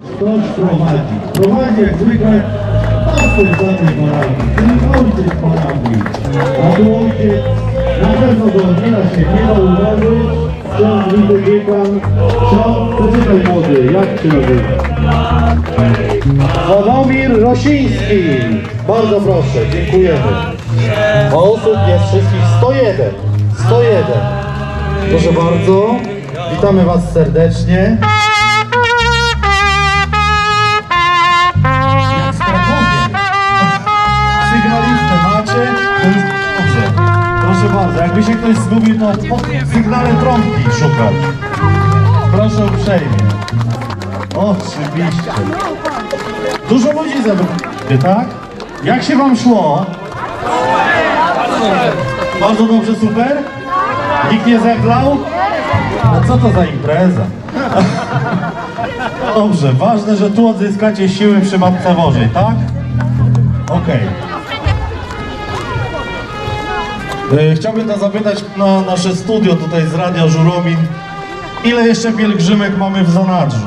Ktoś prowadzi. Prowadzi jak zwykle paster za tej parafii, czyli ojciec parafii. A tu ojciec na pewno go da się nie da ułożyć. Ksiądz Wity Dziekan. Ksiądz, przeczytaj młody, jak się nazywa? Sławomir Rosiński. Bardzo proszę, dziękujemy. Osób jest wszystkich 101. 101. Proszę bardzo. Witamy Was serdecznie. Dobrze. Proszę bardzo, jakby się ktoś zgubił, to po sygnale trąbki szukać. Proszę uprzejmie. Oczywiście. Dużo ludzi zebraliście, tak? Jak się wam szło? Bardzo dobrze, super? Nikt nie zemdlał? A co to za impreza? Dobrze, ważne, że tu odzyskacie siły przy Matce Bożej, tak? Okej. E, Chciałbym to zapytać na nasze studio tutaj z Radia Żuromin. Ile jeszcze pielgrzymek mamy w zanadrzu?